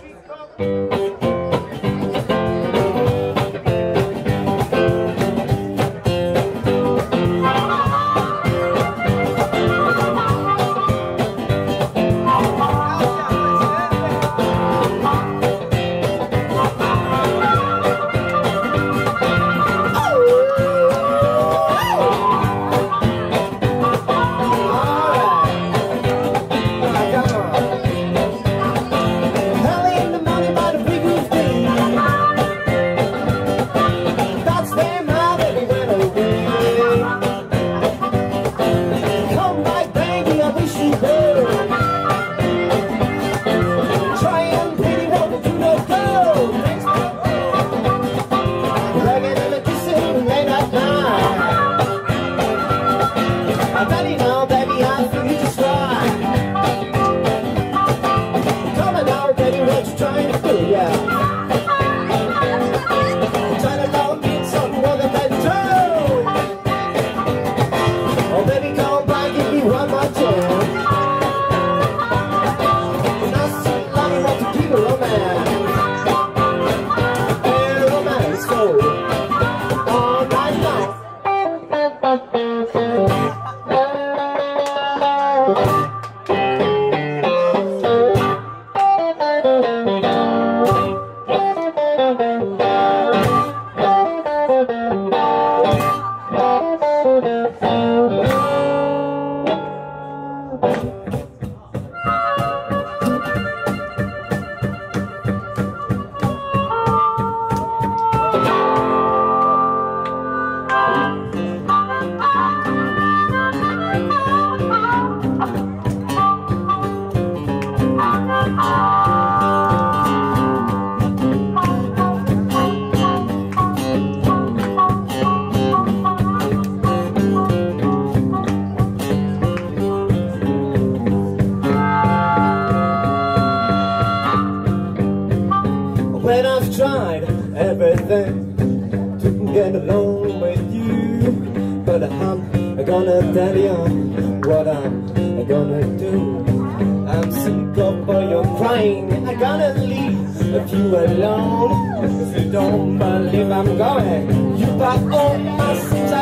Chico. Thank you. When I've tried everything to get along with you. But I'm gonna tell you what I'm gonna do. I'm sick of your crying. I gotta leave if you alone. If you don't believe I'm going. You've got all my sins